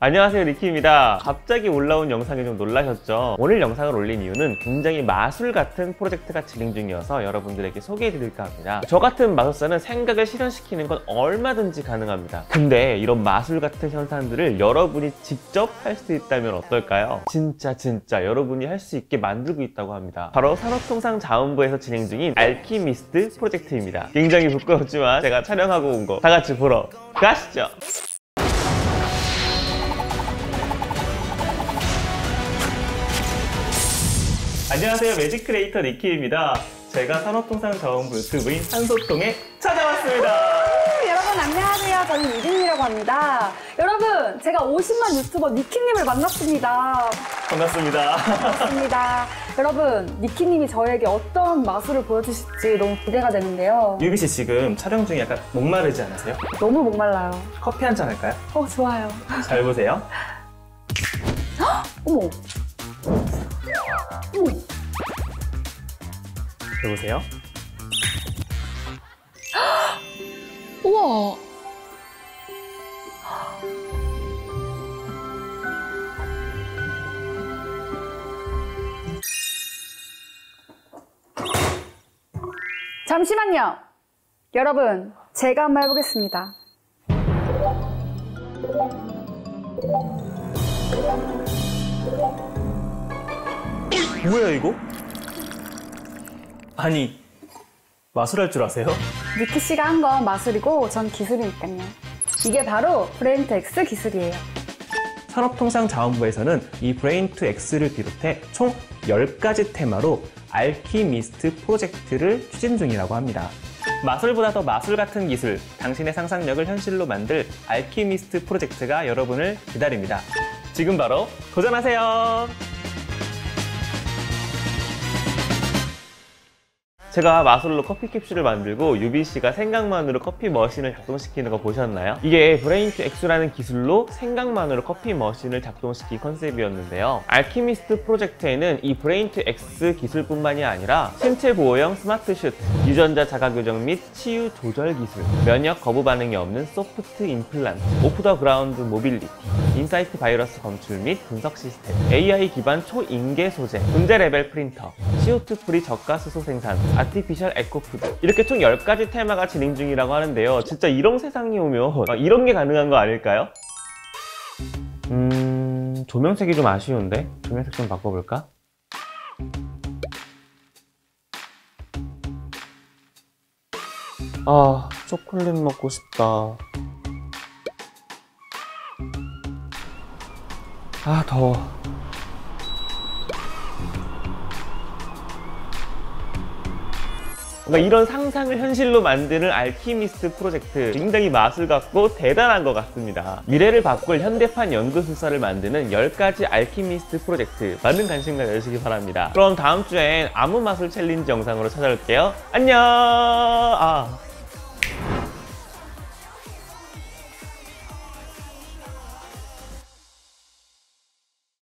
안녕하세요 리키입니다. 갑자기 올라온 영상에 좀 놀라셨죠? 오늘 영상을 올린 이유는 굉장히 마술 같은 프로젝트가 진행 중이어서 여러분들에게 소개해드릴까 합니다. 저 같은 마술사는 생각을 실현시키는 건 얼마든지 가능합니다. 근데 이런 마술 같은 현상들을 여러분이 직접 할 수 있다면 어떨까요? 진짜 진짜 여러분이 할 수 있게 만들고 있다고 합니다. 바로 산업통상자원부에서 진행 중인 알키미스트 프로젝트입니다. 굉장히 부끄럽지만 제가 촬영하고 온 거 다 같이 보러 가시죠 안녕하세요 매직 크리에이터 니키입니다 제가 산업통상자원부 유튜브인 산소통에 찾아왔습니다 여러분 안녕하세요. 저는 유진이라고 합니다. 여러분 제가 50만 유튜버 니키님을 만났습니다. 반갑습니다 반갑습니다. 여러분 니키님이 저에게 어떤 마술을 보여주실지 너무 기대가 되는데요. 유진 씨 지금 촬영 중에 약간 목마르지 않으세요? 너무 목말라요. 커피 한 잔 할까요? 어 좋아요. 잘 보세요 어머. 어머. 잘 보세요 우와. 잠시만요. 여러분, 제가 한번 해보겠습니다. 뭐야 이거? 아니 마술 할 줄 아세요? 니키 씨가 한 건 마술이고 전 기술이니까요. 이게 바로 Brain to X 기술이에요. 산업통상자원부에서는 이 Brain to X를 비롯해 총 10가지 테마로 알키미스트 프로젝트를 추진 중이라고 합니다. 마술보다 더 마술 같은 기술, 당신의 상상력을 현실로 만들 알키미스트 프로젝트가 여러분을 기다립니다. 지금 바로 도전하세요! 제가 마술로 커피 캡슐을 만들고 씨가 생각만으로 커피 머신을 작동시키는 거 보셨나요? 이게 Brain to X라는 기술로 생각만으로 커피 머신을 작동시킨 컨셉이었는데요. 알키미스트 프로젝트에는 이 Brain to X 기술뿐만이 아니라 신체 보호형 스마트 슈트, 유전자 자가 교정 및 치유 조절 기술, 면역 거부 반응이 없는 소프트 임플란트, off the ground mobility, in situ 바이러스 검출 및 분석 시스템, AI 기반 초임계 소재, 분자 레벨 프린터, CO2 free 저가 수소 생산, artificial eco food 이렇게 총 10가지 테마가 진행 중이라고 하는데요. 진짜 이런 세상이 오면 아, 이런 게 가능한 거 아닐까요? 음... 조명색이 좀 아쉬운데? 조명색 좀 바꿔볼까? 아, 초콜릿 먹고 싶다. 아, 더워. 뭔가 이런 상상을 현실로 만드는 Alchemist 프로젝트 굉장히 마술 같고 대단한 것 같습니다. 미래를 바꿀 현대판 연금술사를 만드는 10가지 Alchemist 프로젝트 많은 관심 가져주시기 바랍니다. 그럼 다음 주엔 아무 마술 챌린지 영상으로 찾아올게요. 안녕! 아.